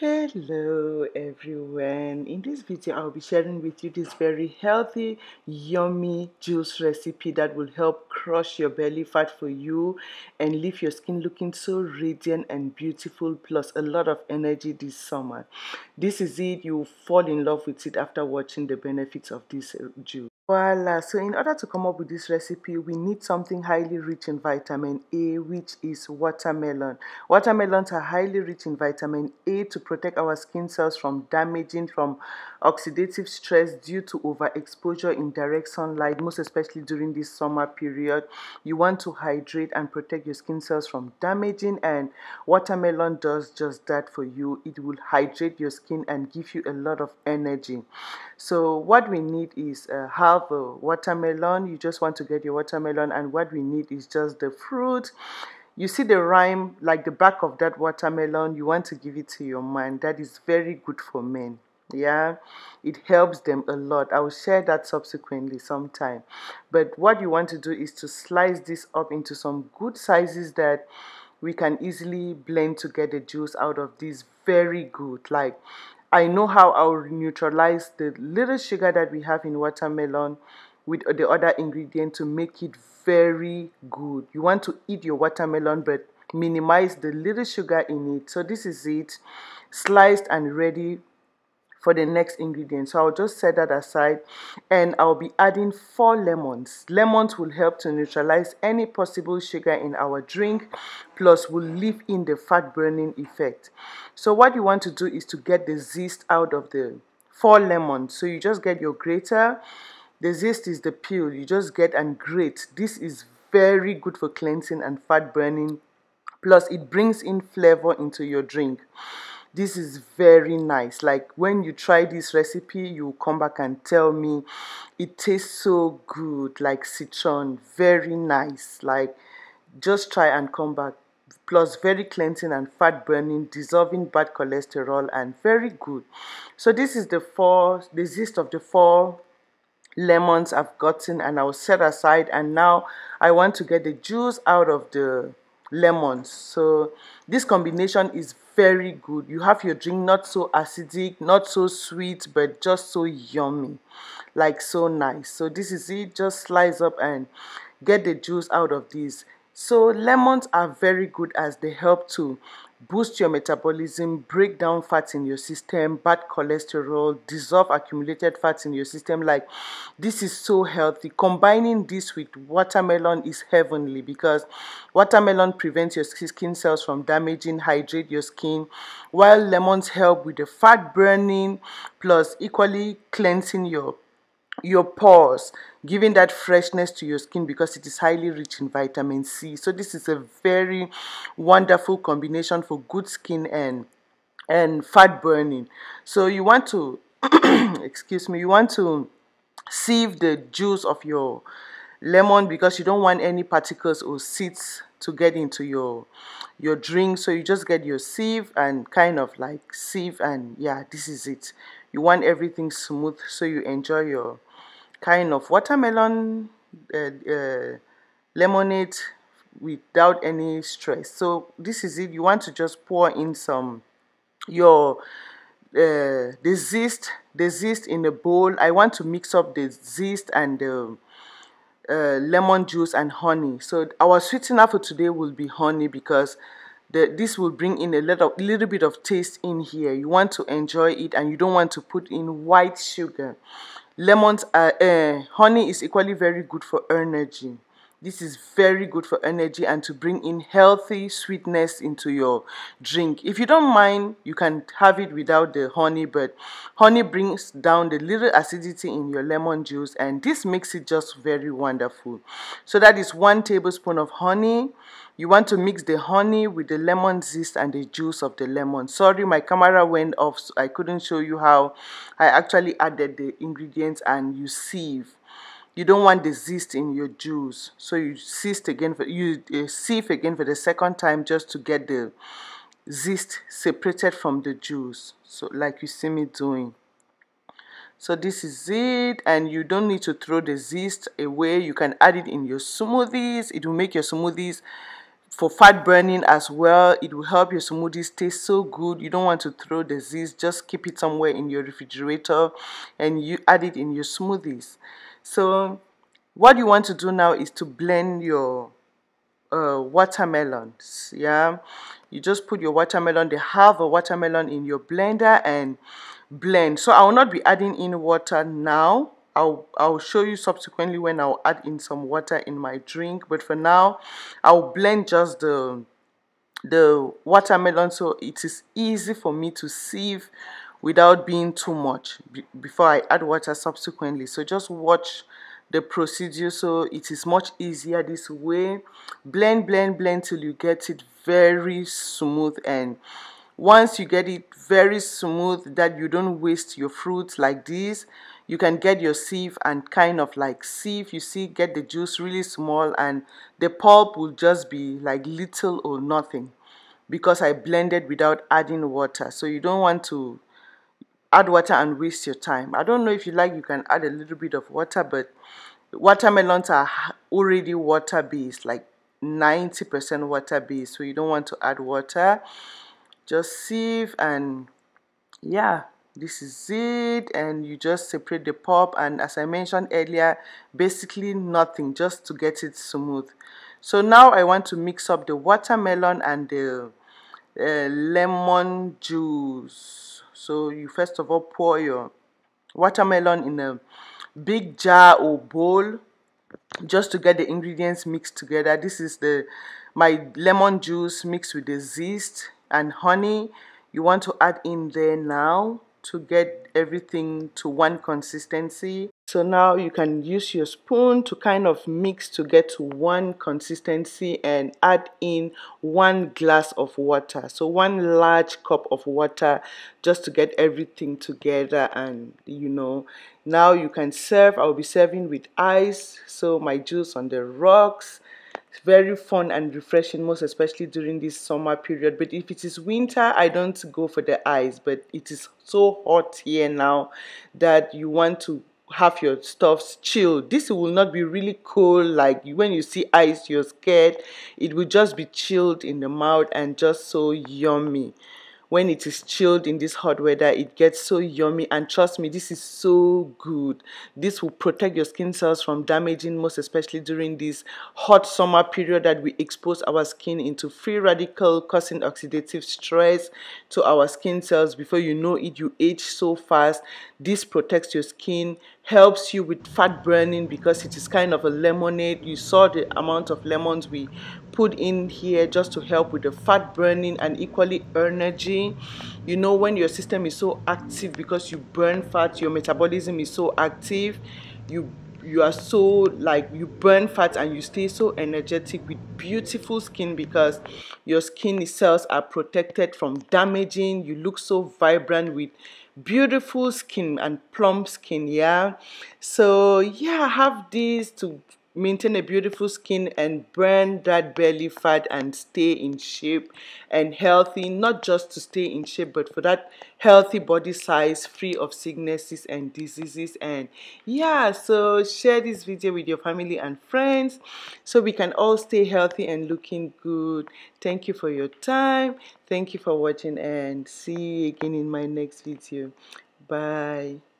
Hello everyone. In this video I'll be sharing with you this very healthy yummy juice recipe that will help crush your belly fat for you and leave your skin looking so radiant and beautiful plus a lot of energy this summer. This is it. you'll fall in love with it after watching the benefits of this uh, juice. Voila, so in order to come up with this recipe, we need something highly rich in vitamin A, which is watermelon. Watermelons are highly rich in vitamin A to protect our skin cells from damaging from oxidative stress due to overexposure in direct sunlight, most especially during this summer period. You want to hydrate and protect your skin cells from damaging, and watermelon does just that for you. It will hydrate your skin and give you a lot of energy. So, what we need is uh, have a watermelon. You just want to get your watermelon, and what we need is just the fruit. You see the rind, like the back of that watermelon, you want to give it to your man. That is very good for men. Yeah, it helps them a lot. I will share that subsequently sometime. But what you want to do is to slice this up into some good sizes that we can easily blend to get the juice out of this very good like I know how I'll neutralize the little sugar that we have in watermelon with the other ingredient to make it very good. You want to eat your watermelon but minimize the little sugar in it. So this is it sliced and ready for the next ingredient. So I'll just set that aside and I'll be adding four lemons. Lemons will help to neutralize any possible sugar in our drink plus will leave in the fat burning effect. So what you want to do is to get the zest out of the four lemons. So you just get your grater. The zest is the peel. You just get and grate. This is very good for cleansing and fat burning. Plus it brings in flavor into your drink this is very nice. Like when you try this recipe you come back and tell me it tastes so good like citron very nice. Like just try and come back. Plus very cleansing and fat burning dissolving bad cholesterol and very good. So this is the four the zest of the four lemons I've gotten and I'll set aside. And now I want to get the juice out of the lemons. So this combination is very good. You have your drink not so acidic not so sweet but just so yummy. Like so nice. So this is it. Just slice up and get the juice out of this. So lemons are very good as they help to boost your metabolism, break down fats in your system, bad cholesterol, dissolve accumulated fats in your system. Like this is so healthy. Combining this with watermelon is heavenly because watermelon prevents your skin cells from damaging, hydrate your skin, while lemons help with the fat burning, plus equally cleansing your your pores, giving that freshness to your skin because it is highly rich in vitamin C. So this is a very wonderful combination for good skin and and fat burning. So you want to excuse me, you want to sieve the juice of your lemon because you don't want any particles or seeds to get into your your drink so you just get your sieve and kind of like sieve and yeah this is it you want everything smooth so you enjoy your kind of watermelon uh, uh, lemonade without any stress. So this is it. You want to just pour in some your uh, the zest the zest in a bowl. I want to mix up the zest and the uh, lemon juice and honey. So our sweetener for today will be honey because the, this will bring in a little, little bit of taste in here. You want to enjoy it and you don't want to put in white sugar lemons are uh, honey is equally very good for energy this is very good for energy and to bring in healthy sweetness into your drink if you don't mind you can have it without the honey but honey brings down the little acidity in your lemon juice and this makes it just very wonderful so that is one tablespoon of honey you want to mix the honey with the lemon zest and the juice of the lemon. Sorry, my camera went off, so I couldn't show you how I actually added the ingredients and you sieve. You don't want the zest in your juice, so you sieve again for you uh, sieve again for the second time just to get the zest separated from the juice. So, like you see me doing. So this is it and you don't need to throw the zest away. You can add it in your smoothies. It will make your smoothies for fat burning as well. It will help your smoothies taste so good. You don't want to throw the zest just keep it somewhere in your refrigerator and you add it in your smoothies so what you want to do now is to blend your uh, watermelons yeah? You just put your watermelon the half a watermelon in your blender and blend. So I will not be adding in water now. I'll, I'll show you subsequently when I'll add in some water in my drink. But for now I'll blend just the the watermelon so it is easy for me to sieve without being too much before I add water subsequently. So just watch the procedure. So it is much easier this way. Blend blend blend till you get it very smooth. And once you get it very smooth that you don't waste your fruits like this you can get your sieve and kind of like sieve. You see get the juice really small and the pulp will just be like little or nothing because I blended without adding water. So you don't want to add water and waste your time. I don't know if you like you can add a little bit of water but watermelons are already water based like 90% water based so you don't want to add water. Just sieve and yeah this is it. And you just separate the pulp and as I mentioned earlier basically nothing just to get it smooth. So now I want to mix up the watermelon and the uh, lemon juice so you first of all pour your watermelon in a big jar or bowl just to get the ingredients mixed together. This is the my lemon juice mixed with the zest and honey. You want to add in there now to get everything to one consistency so now you can use your spoon to kind of mix to get to one consistency and add in one glass of water. So one large cup of water just to get everything together and you know now you can serve I'll be serving with ice. So my juice on the rocks. It's very fun and refreshing most especially during this summer period. But if it is winter i don't go for the ice but it is so hot here now that you want to have your stuffs chilled this will not be really cold like when you see ice you're scared. It will just be chilled in the mouth and just so yummy. When it is chilled in this hot weather it gets so yummy and trust me this is so good. This will protect your skin cells from damaging most especially during this hot summer period that we expose our skin into free radical causing oxidative stress to our skin cells. Before you know it you age so fast. This protects your skin helps you with fat burning because it is kind of a lemonade. You saw the amount of lemons we put in here just to help with the fat burning and equally energy. You know when your system is so active because you burn fat your metabolism is so active you you are so like you burn fat and you stay so energetic with beautiful skin because your skin cells are protected from damaging. You look so vibrant with beautiful skin and plump skin yeah? So yeah have these to maintain a beautiful skin and burn that belly fat and stay in shape and healthy not just to stay in shape but for that healthy body size free of sicknesses and diseases. And yeah so share this video with your family and friends so we can all stay healthy and looking good. Thank you for your time. Thank you for watching and see you again in my next video. Bye